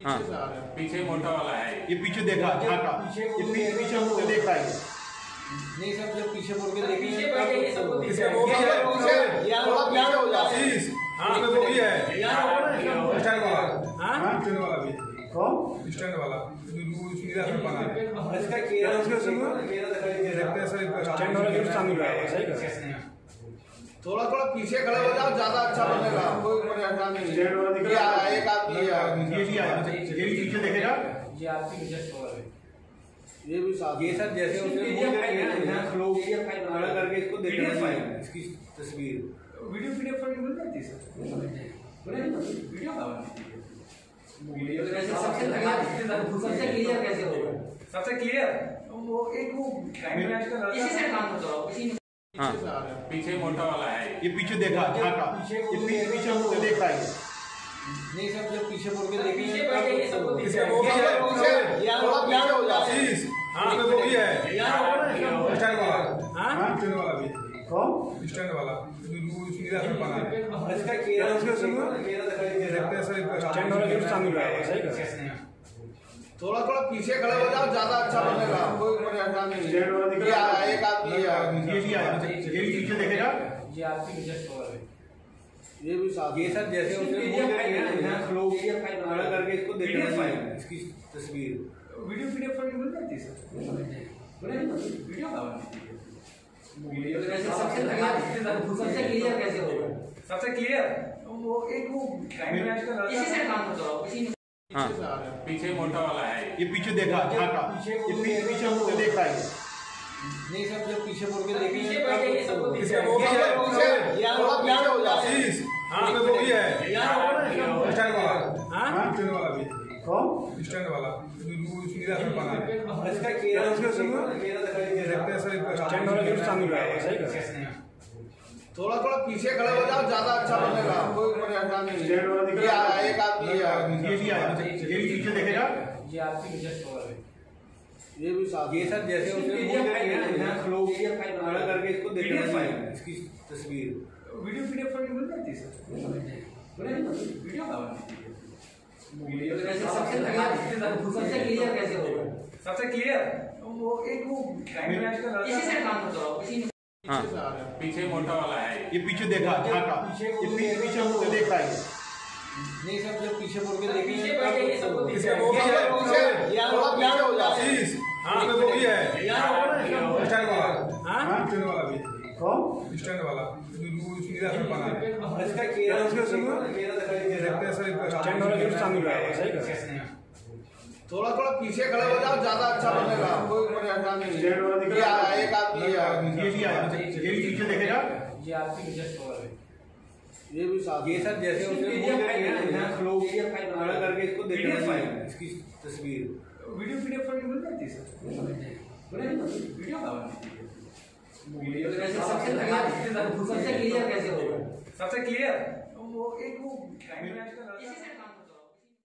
हाँ। पीछे मोटा वाला है ये। पीछे देखा झाका पीछे ये पीछे मुड़ के देख है। नहीं सब जब पीछे मुड़ के देखेंगे पीछे बैठ है। वो भी है, पीछे यहाँ थोड़ा पीछे हो जाओ शीश हाँ। उसमें वो भी है। यहाँ हो ना, स्टैंड वाला हाँ? स्टैंड वाला भी। कौन? स्टैंड वाला। जो नीला सर बना है। इसका केरा उसका सुनो। केरा दिखाई दे रहा। हैं सर स्टैंड वाला गिफ्ट शामिल है, सही थोड़ा थोड़ा पीछे खड़े हो जाओ ज़्यादा अच्छा कोई परेशान नहीं स्टैंड वाला दिख ये रहा है। आया, एक आदमी ये आया। ये भी आया ये भी पीछे देखेगा ये आपकी जस्ट हो रहा है ये भी साथ ये सब जैसे उसने मुड़ फ़ाइल है, लोग खड़ा करके इसको देखना PDF फ़ाइल। इसकी तस्वीर। वीडियो पीडीएफ फ़ाइल मिल जाती है सर वीडियो का वीडियो तो कैसे सबसे लगा सबसे क्लियर कैसे होगा? सबसे क्लियर वो एक वो इसी से काम करता रहो इसी हाँ। पीछे मोटा वाला है ये। पीछे देखा झाका पीछे ये पीछे मुड़ देख रहा है। नहीं सब जब पीछे मुड़ के देखेंगे पीछे बैठ। वो भी है पीछे हो, पीछे हो। हाँ। वो भी है। हो हो। स्टैंड वाला। हाँ? स्टैंड वाला भी। कौन? स्टैंड वाला। जो नीला सर बना है। इसका केरा उसका सुनो। केरा दिखाई दे रहा देखते हैं सर इसका स्टैंड वाला गिफ्ट शामिल हुआ है, सही कहा। थोड़ा थोड़ा पीछे खड़े हो जाओ ज़्यादा अच्छा स्टैंड वाला दिख ये रहा है। एक आदमी ये भी आया ये भी पीछे देखेगा? ये आपकी जस्ट हो रहा है ये भी साथ ये सब जैसे उसने है, लोग खड़ा करके इसको देखना PDF इसकी तस्वीर। वीडियो पीडीएफ फ़ाइल मिल जाती है सर वीडियो का वीडियो तो सबसे सबसे क्लियर कैसे होगा? सबसे क्लियर वो एक वो क्राइम ब्रांच का इसी से काम करता रहो इसी हाँ। पीछे मोटा वाला है ये। पीछे देखा झाका ये मुड़ पी- के पीछे मुड़ के देख है। नहीं सब जब पीछे मुड़ के देखेंगे पीछे बैठ जाइए, सबको दिख है। वो भी है। पीछे यहाँ थोड़ा हो, हो जाओ शीश हाँ। उसमें वो भी है। यहाँ हो ना, यहाँ हो। स्टैंड वाला। हाँ? स्टैंड वाला भी। कौन? स्टैंड वाला। जो नीला सर बना है। इसका केरा उसका सुनो। केरा दिखाई दे रहा देखते हैं सर इसका स्टैंड वाला गिफ्ट शामिल है, सही कहा। थोड़ा थोड़ा पीछे खड़े हो जाओ ज़्यादा अच्छा बनेगा कोई परेशान नहीं ये ये। ये भी ये भी पीछे देखेगा? ये आपकी जस्ट ये भी साथ ये सब जैसे उसने है, लोग खड़ा करके इसको। इसकी तस्वीर। वीडियो पीडीएफ मिल जाती है सर? वीडियो वीडियो तो कैसे सबसे क्लियर कैसे होगा? सबसे क्लियर वो एक वो क्राइम ब्रांच का इसी से काम करता रहो इसी हाँ। पीछे मोटा वाला है। ये पीछे देखा पीछे ये पीछे मुड़ देख रहा है। नहीं सब जब पीछे मुड़ के देखेंगे पीछे बैठ जाइए, सबको दिख रहा है। वो पीछे हो, पीछे हो जाओ शीश उसमें वो भी है। हो हो। स्टैंड वाला। हाँ? स्टैंड वाला भी। कौन? स्टैंड वाला। जो नीला सर बना है। इसका केरा उसका सुनो। केरा दिखाई दे रहा हैं सर स्टैंड वाला गिफ्ट शामिल है, सही कहा। थोड़ा थोड़ा पीछे खड़े हो जाओ ज़्यादा अच्छा बनेगा कोई परेशान नहीं। स्टैंड वाला दिख रहा है। एक आदमी ये भी आया ये भी पीछे देखेगा ये आपकी जस्ट हो रहा है ये भी साथ ये सर जैसे है, खड़ा करके इसको देखना इसकी तस्वीर। वीडियो पीडीएफ फ़ाइल मिल जाती है सर? वीडियो का वीडियो तो सबसे सबसे क्लियर कैसे होगा? सबसे क्लियर वो एक वो क्राइम ब्रांच का इसी से